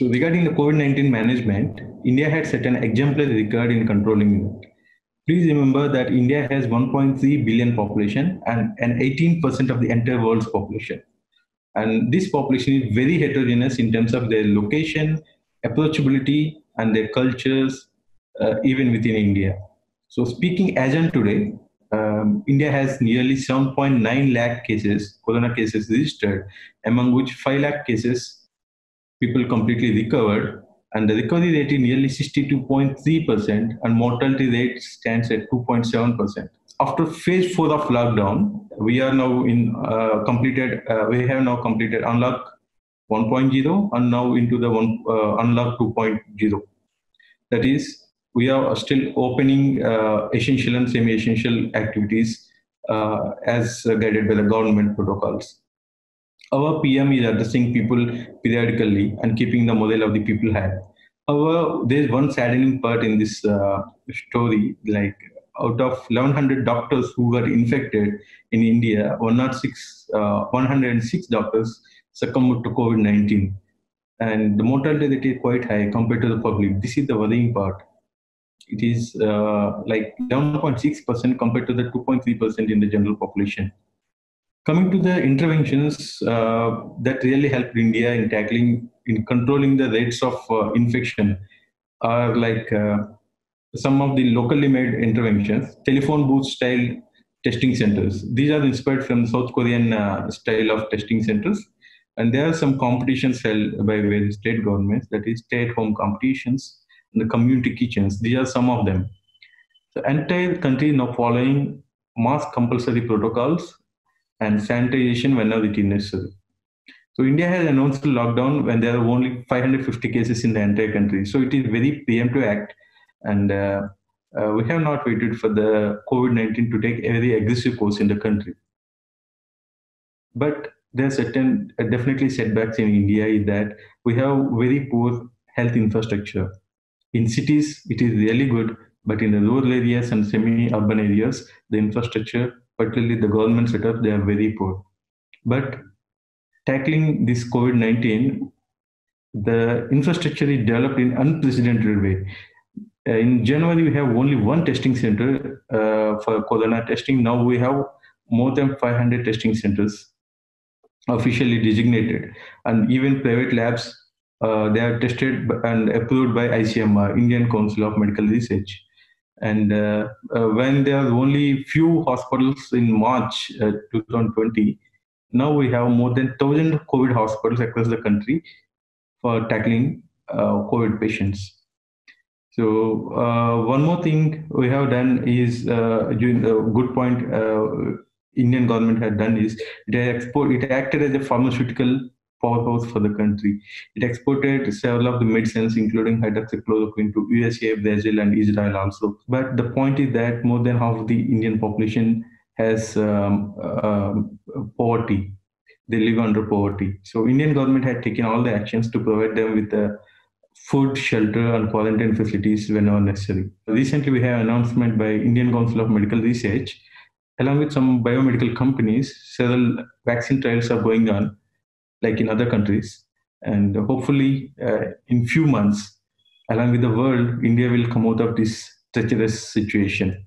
So regarding the COVID-19 management, India had set an exemplary record in controlling it. Please remember that India has 1.3 billion population and, and 18% of the entire world's population. And this population is very heterogeneous in terms of their location, approachability, and their cultures, uh, even within India. So speaking as on today, um, India has nearly 7.9 lakh cases, corona cases registered, among which 5 lakh cases people completely recovered, and the recovery rate is nearly 62.3%, and mortality rate stands at 2.7%. After phase four of lockdown, we are now in uh, completed. Uh, we have now completed unlock 1.0 and now into the one uh, unlock 2.0. That is, we are still opening uh, essential and semi-essential activities uh, as guided by the government protocols. Our PM is addressing people periodically and keeping the model of the people had. However, there's one saddening part in this uh, story. Like out of 1,100 doctors who were infected in India, 106, uh, 106 doctors succumbed to COVID-19, and the mortality rate is quite high compared to the public. This is the worrying part. It is uh, like 11.6% compared to the 2.3% in the general population. Coming to the interventions uh, that really helped India in tackling, in controlling the rates of uh, infection are like uh, some of the locally made interventions, telephone booth style testing centers. These are inspired from South Korean uh, style of testing centers. And there are some competitions held by various state governments, that is stay-at-home competitions and the community kitchens. These are some of them. The entire country now following mask compulsory protocols and sanitization whenever it is necessary. So India has announced lockdown when there are only 550 cases in the entire country. So it is very preemptive act, and uh, uh, we have not waited for the COVID-19 to take a very aggressive course in the country. But there are certain uh, definitely setbacks in India is that we have very poor health infrastructure. In cities, it is really good, but in the rural areas and semi-urban areas, the infrastructure particularly the government setup, they are very poor. But tackling this COVID-19, the infrastructure is developed in unprecedented way. Uh, in January, we have only one testing center uh, for corona testing. Now we have more than 500 testing centers officially designated, and even private labs uh, they are tested and approved by ICMR, Indian Council of Medical Research. And uh, uh, when there are only few hospitals in March uh, 2020, now we have more than 1,000 COVID hospitals across the country for tackling COVID patients. So uh, one more thing we have done is uh, a good point uh, Indian government had done is it export it acted as a pharmaceutical powerhouse for the country. It exported several of the medicines, including hydroxychloroquine, to USA, Brazil, and Israel also. But the point is that more than half of the Indian population has um, uh, poverty. They live under poverty. So Indian government had taken all the actions to provide them with the food, shelter, and quarantine facilities whenever necessary. Recently, we have announcement by Indian Council of Medical Research, along with some biomedical companies, several vaccine trials are going on like in other countries. And hopefully, uh, in few months, along with the world, India will come out of this treacherous situation.